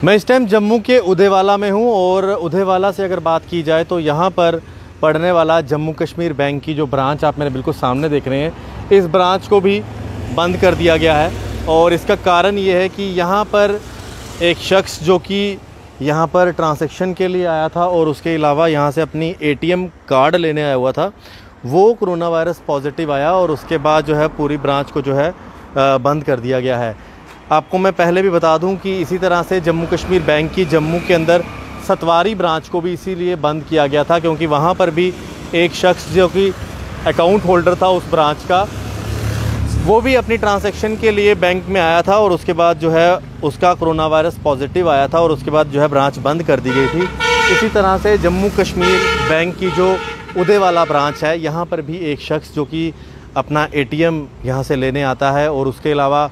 मैं इस टाइम जम्मू के उदयवाला में हूँ और उदयवाला से अगर बात की जाए तो यहाँ पर पढ़ने वाला जम्मू कश्मीर बैंक की जो ब्रांच आप मेरे बिल्कुल सामने देख रहे हैं, इस ब्रांच को भी बंद कर दिया गया है। और इसका कारण ये है कि यहाँ पर एक शख्स जो कि यहाँ पर ट्रांसैक्शन के लिए आया था और उसके अलावा यहाँ से अपनी एटीएम कार्ड लेने आया हुआ था, वो कोरोना वायरस पॉजिटिव आया और उसके बाद जो है पूरी ब्रांच को जो है बंद कर दिया गया है। आपको मैं पहले भी बता दूँ कि इसी तरह से जम्मू कश्मीर बैंक की जम्मू के अंदर सतवारी ब्रांच को भी इसीलिए बंद किया गया था क्योंकि वहाँ पर भी एक शख्स जो कि अकाउंट होल्डर था उस ब्रांच का, वो भी अपनी ट्रांसैक्शन के लिए बैंक में आया था और उसके बाद जो है उसका कोरोना वायरस पॉजिटिव आया था और उसके बाद जो है ब्रांच बंद कर दी गई थी। इसी तरह से जम्मू कश्मीर बैंक की जो उदय वाला ब्रांच है, यहाँ पर भी एक शख्स जो कि अपना एटीएम यहाँ से लेने आता है और उसके अलावा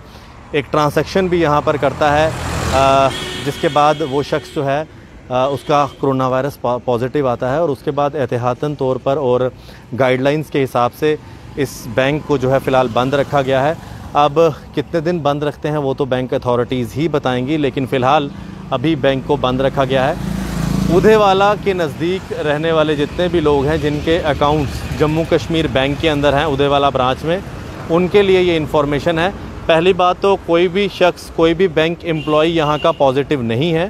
एक ट्रांसैक्शन भी यहाँ पर करता है जिसके बाद वो शख्स जो है उसका कोरोना वायरस पॉजिटिव आता है और उसके बाद एहतियातन तौर पर और गाइडलाइंस के हिसाब से इस बैंक को जो है फ़िलहाल बंद रखा गया है। अब कितने दिन बंद रखते हैं वो तो बैंक अथॉरिटीज़ ही बताएँगी, लेकिन फ़िलहाल अभी बैंक को बंद रखा गया है। उधेवाला के नज़दीक रहने वाले जितने भी लोग हैं, जिनके अकाउंट्स जम्मू कश्मीर बैंक के अंदर हैं, उधेवाला ब्रांच में, उनके लिए ये इन्फॉर्मेशन है। पहली बात तो कोई भी शख्स, कोई भी बैंक एम्प्लॉय यहाँ का पॉजिटिव नहीं है।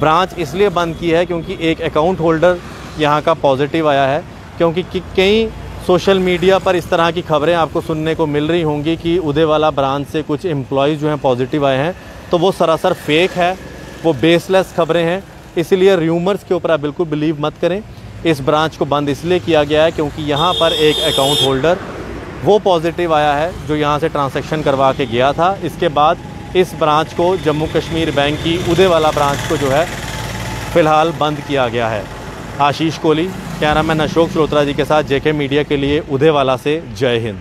ब्रांच इसलिए बंद की है क्योंकि एक अकाउंट होल्डर यहाँ का पॉजिटिव आया है। क्योंकि कई सोशल मीडिया पर इस तरह की खबरें आपको सुनने को मिल रही होंगी कि उदयवाला ब्रांच से कुछ एम्प्लॉयज़ जो हैं पॉजिटिव आए हैं। तो वो सरासर फेक है, वो बेसलेस खबरें हैं। इसलिए र्यूमर्स के ऊपर आप बिल्कुल बिलीव मत करें। इस ब्रांच को बंद इसलिए किया गया है क्योंकि यहाँ पर एक अकाउंट होल्डर वो पॉजिटिव आया है, जो यहाँ से ट्रांसैक्शन करवा के गया था। इसके बाद इस ब्रांच को, जम्मू कश्मीर बैंक की उदय वाला ब्रांच को जो है, फ़िलहाल बंद किया गया है। आशीष कोहली, कैमरामैन अशोक श्रोत्रा जी के साथ, जेके मीडिया के लिए उदय वाला से जय हिंद।